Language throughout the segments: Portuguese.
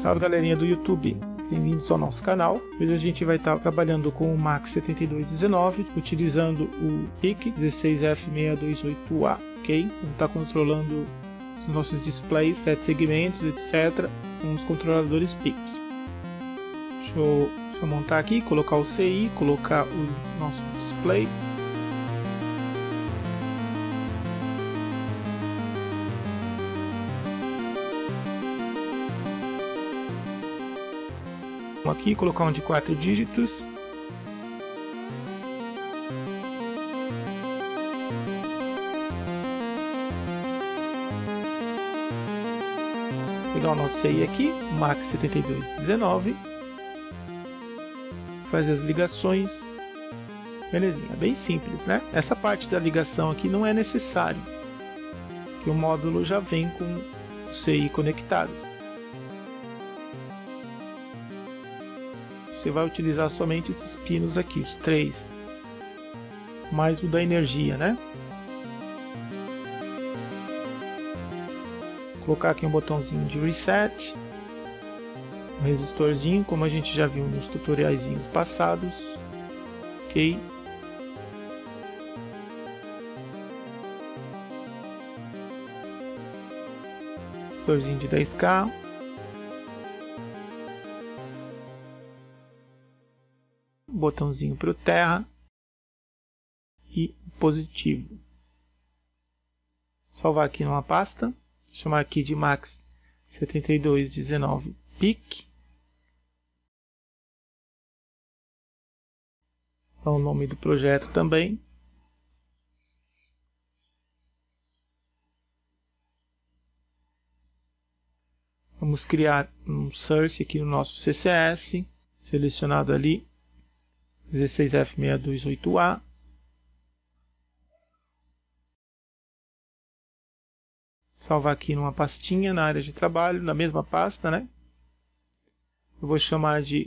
Salve galerinha do YouTube, bem-vindos ao nosso canal. Hoje a gente vai estar trabalhando com o Max 7219, utilizando o PIC 16F628A, ok? Vamos estar controlando os nossos displays, sete segmentos, etc. com os controladores PIC. Deixa eu, deixa eu montar aqui, colocar o CI, colocar o nosso display. Aqui, colocar um de quatro dígitos. Pegar o nosso CI aqui, MAX 7219. Fazer as ligações. Belezinha, bem simples, né? Essa parte da ligação aqui não é necessário, que o módulo já vem com o CI conectado. Você vai utilizar somente esses pinos aqui, os três, mais o da energia, né? Vou colocar aqui um botãozinho de reset, um resistorzinho, como a gente já viu nos tutoriais passados, ok? Resistorzinho de 10k. Botãozinho para o terra e positivo. Salvar aqui numa pasta, chamar aqui de max 7219 pic. Dá o nome do projeto também. Vamos criar um search aqui no nosso CCS, selecionado ali 16F628A. Salvar aqui numa pastinha na área de trabalho, na mesma pasta, né? Eu vou chamar de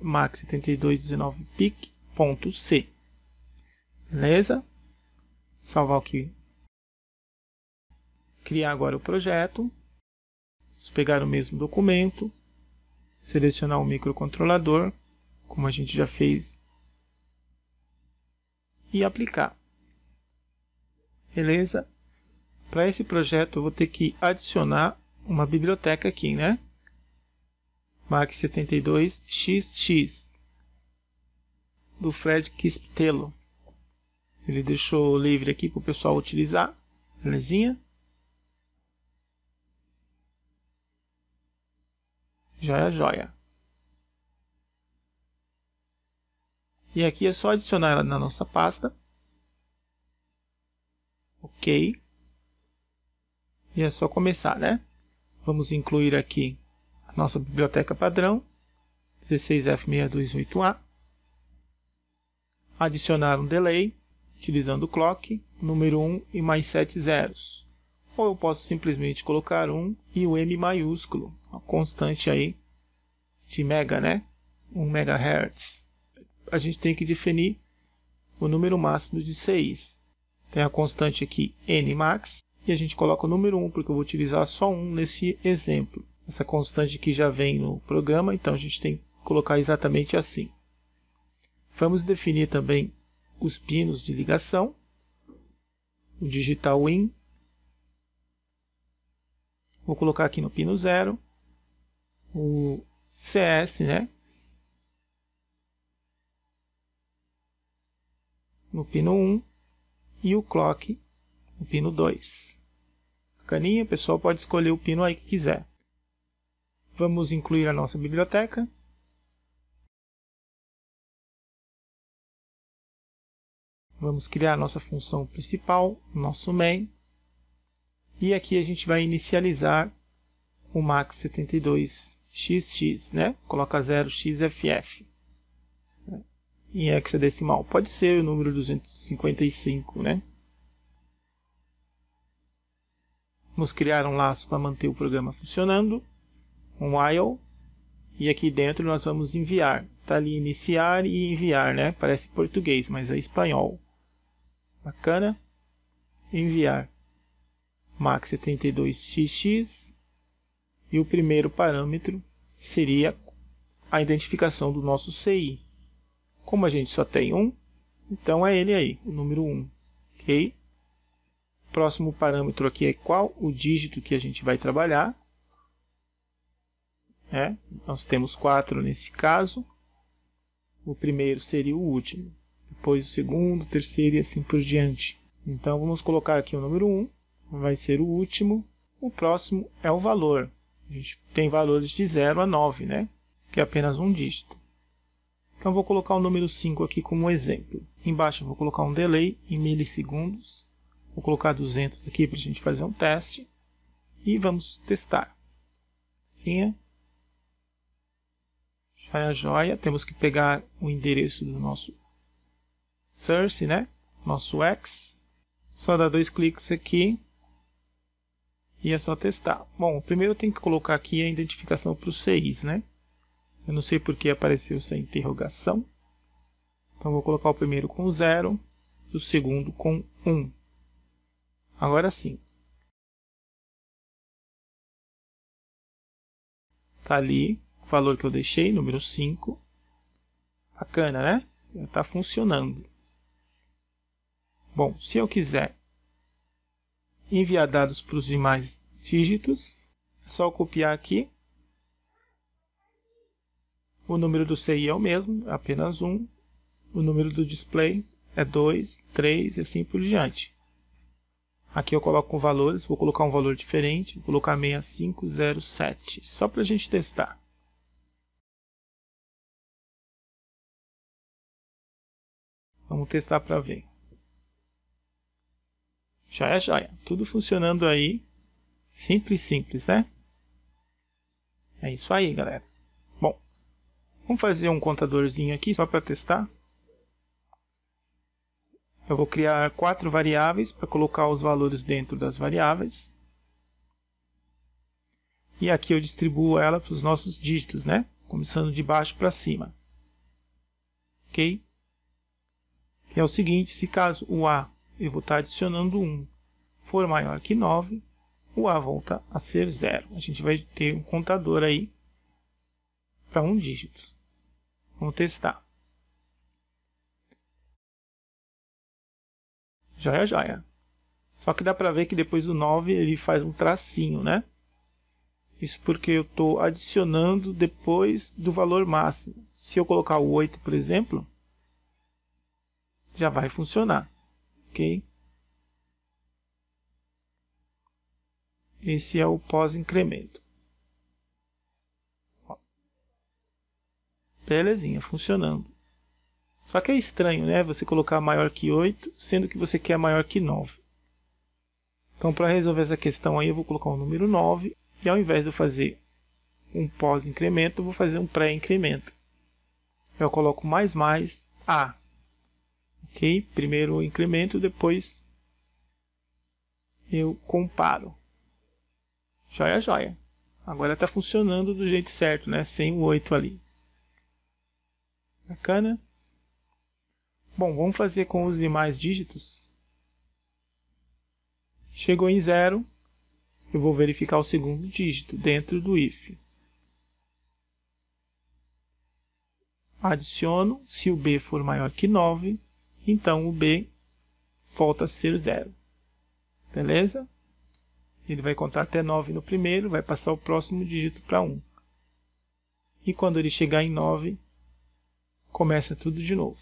max7219pic.c. Beleza? Salvar aqui. Criar agora o projeto. Vamos pegar o mesmo documento, selecionar o microcontrolador, como a gente já fez, e aplicar. Beleza? Para esse projeto eu vou ter que adicionar uma biblioteca aqui, né? Mac72XX do Fred Kisptelo. Ele deixou livre aqui para o pessoal utilizar. Belezinha? Joia, joia. E aqui é só adicionar ela na nossa pasta. Ok. E é só começar, né? Vamos incluir aqui a nossa biblioteca padrão, 16F628A. Adicionar um delay, utilizando o clock, número 1 e mais 7 zeros. Ou eu posso simplesmente colocar 1 e o M maiúsculo, uma constante aí de mega, né? 1 MHz a gente tem que definir o número máximo de CIs. Tem a constante aqui nmax e a gente coloca o número 1 porque eu vou utilizar só um nesse exemplo. Essa constante aqui já vem no programa, então a gente tem que colocar exatamente assim. Vamos definir também os pinos de ligação, o digital in. Vou colocar aqui no pino 0, o CS, né, no pino 1 e o clock no pino 2. Caninha, o pessoal pode escolher o pino aí que quiser. Vamos incluir a nossa biblioteca. Vamos criar a nossa função principal, nosso main. E aqui a gente vai inicializar o max72xx, né? Coloca 0xff em hexadecimal. Pode ser o número 255, né? Vamos criar um laço para manter o programa funcionando. Um while. E aqui dentro nós vamos enviar. Está ali iniciar e enviar, né? Parece português, mas é espanhol. Bacana. Enviar. Max 72xx. E o primeiro parâmetro seria a identificação do nosso CI. Como a gente só tem um, então é ele aí, o número 1. Ok? Próximo parâmetro aqui é qual o dígito que a gente vai trabalhar. É, nós temos quatro nesse caso. O primeiro seria o último, depois o segundo, o terceiro e assim por diante. Então vamos colocar aqui o número 1, vai ser o último. O próximo é o valor. A gente tem valores de 0 a 9, né? que é apenas um dígito. Então vou colocar o número 5 aqui como exemplo. Embaixo vou colocar um delay em milissegundos. Vou colocar 200 aqui para a gente fazer um teste. E vamos testar. Vinha. Joia, joia. Temos que pegar o endereço do nosso source, né? Nosso X. Só dar dois cliques aqui. E é só testar. Bom, primeiro tenho que colocar aqui a identificação para os CIs, né? Eu não sei porque apareceu essa interrogação. Então vou colocar o primeiro com 0 e o segundo com 1. Um. Agora sim. Está ali o valor que eu deixei, número 5. Bacana, né? Já está funcionando. Bom, se eu quiser enviar dados para os demais dígitos, é só copiar aqui o número do CI é o mesmo, apenas 1. O número do display é 2, 3 e assim por diante. Aqui eu coloco valores, vou colocar um valor diferente, vou colocar 6507, só para a gente testar. Vamos testar para ver. Já é joia. Tudo funcionando aí. Simples, simples, né? É isso aí, galera. Vamos fazer um contadorzinho aqui só para testar. Eu vou criar quatro variáveis para colocar os valores dentro das variáveis. E aqui eu distribuo ela para os nossos dígitos, né? Começando de baixo para cima. Ok? É o seguinte, se caso o A, eu vou estar adicionando 1, for maior que 9, o A volta a ser zero. A gente vai ter um contador aí para um dígito. Vamos testar. Joia, joia. Só que dá para ver que depois do 9 ele faz um tracinho, né? Isso porque eu estou adicionando depois do valor máximo. Se eu colocar o 8, por exemplo, já vai funcionar. Ok? Esse é o pós-incremento. Belezinha, funcionando. Só que é estranho, né? Você colocar maior que 8, sendo que você quer maior que 9. Então, para resolver essa questão aí, eu vou colocar o número 9. E ao invés de eu fazer um pós-incremento, eu vou fazer um pré-incremento. Eu coloco mais mais A. Ok? Primeiro o incremento, depois eu comparo. Joia, joia. Agora está funcionando do jeito certo, né? Sem o 8 ali. Bacana. Bom, vamos fazer com os demais dígitos. Chegou em zero, eu vou verificar o segundo dígito dentro do if. Adiciono, se o b for maior que 9, então o b volta a ser zero. Beleza? Ele vai contar até 9 no primeiro, vai passar o próximo dígito para 1. E quando ele chegar em 9, começa tudo de novo.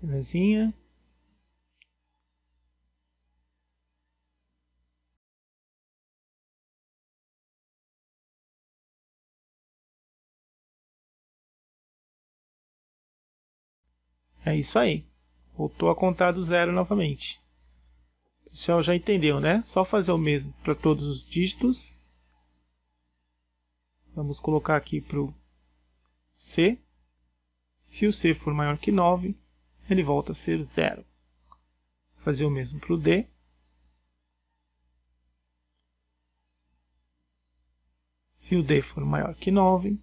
Belezinha. É isso aí. Voltou a contar do zero novamente. Pessoal já entendeu, né? Só fazer o mesmo para todos os dígitos. Vamos colocar aqui para o C. Se o C for maior que 9, ele volta a ser zero. Fazer o mesmo para o D. Se o D for maior que 9,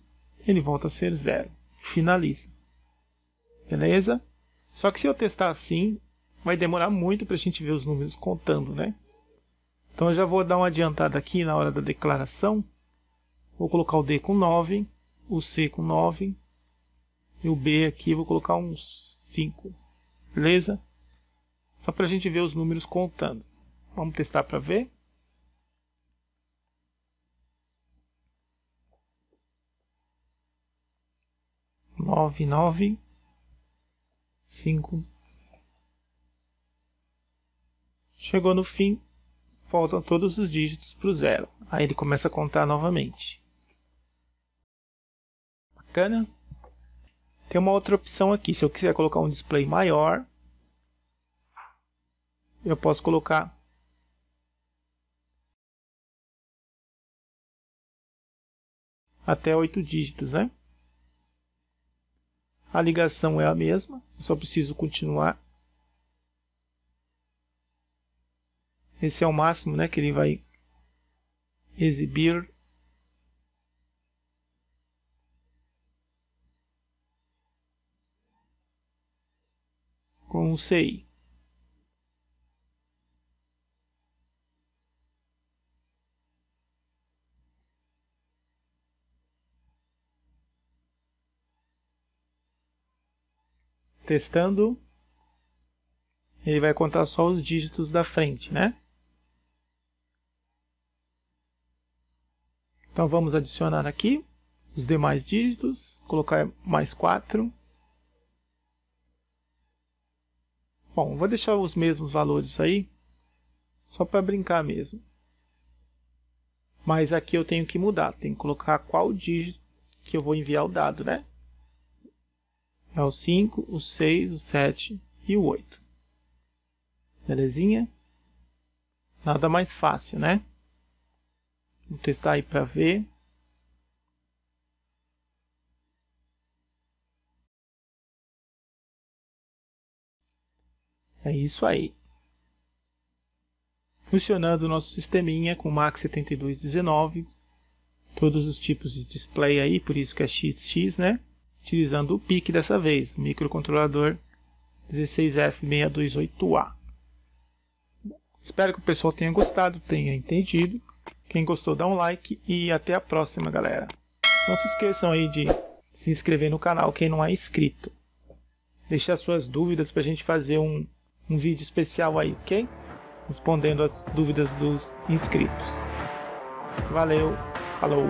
ele volta a ser zero. Finaliza. Beleza? Só que se eu testar assim, vai demorar muito para a gente ver os números contando, né? Então eu já vou dar uma adiantada aqui na hora da declaração. Vou colocar o D com 9, o C com 9 e o B aqui vou colocar uns 5, beleza? Só para a gente ver os números contando. Vamos testar para ver. Nove, nove, cinco. Chegou no fim, faltam todos os dígitos para o zero. Aí ele começa a contar novamente. Bacana? Tem uma outra opção aqui. Se eu quiser colocar um display maior, eu posso colocar até oito dígitos, né? A ligação é a mesma, só preciso continuar. Esse é o máximo, né, que ele vai exibir com o CI. Testando, ele vai contar só os dígitos da frente, né? Então vamos adicionar aqui os demais dígitos, colocar mais 4. Bom, vou deixar os mesmos valores aí, só para brincar mesmo. Mas aqui eu tenho que mudar, tenho que colocar qual dígito que eu vou enviar o dado, né? É o 5, o 6, o 7 e o 8. Belezinha? Nada mais fácil, né? Vou testar aí para ver. É isso aí. Funcionando o nosso sisteminha com Max 7219. Todos os tipos de display aí, por isso que é XX, né? Utilizando o PIC dessa vez, microcontrolador 16F628A. Espero que o pessoal tenha gostado, tenha entendido. Quem gostou, dá um like e até a próxima, galera. Não se esqueçam aí de se inscrever no canal quem não é inscrito. Deixar suas dúvidas para a gente fazer um um vídeo especial aí, ok? Respondendo as dúvidas dos inscritos. Valeu, falou!